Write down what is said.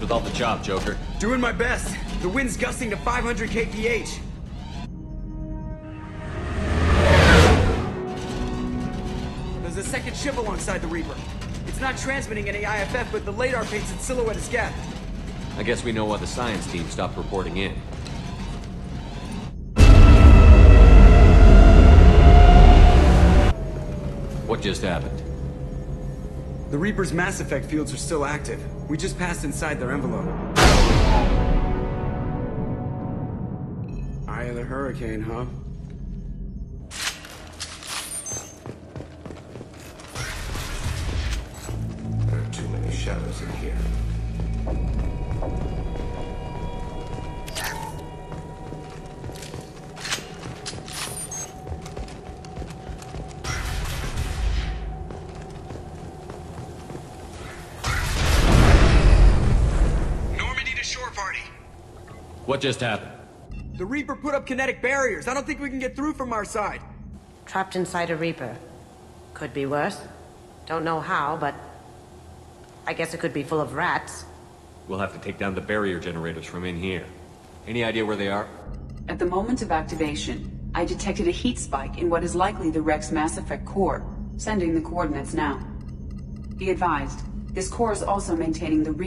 with all the chop, Joker? Doing my best. The wind's gusting to 500 kph. There's a second ship alongside the Reaper. It's not transmitting any IFF, but the radar paints its silhouette as Geth. I guess we know why the science team stopped reporting in. What just happened? The Reaper's Mass Effect fields are still active. We just passed inside their envelope. Eye of the Hurricane, huh? There are too many shadows in here. What just happened? The Reaper put up kinetic barriers. I don't think we can get through from our side. Trapped inside a Reaper. Could be worse. Don't know how, but... I guess it could be full of rats. We'll have to take down the barrier generators from in here. Any idea where they are? At the moment of activation, I detected a heat spike in what is likely the wreck's Mass Effect core, sending the coordinates now. Be advised, this core is also maintaining the re-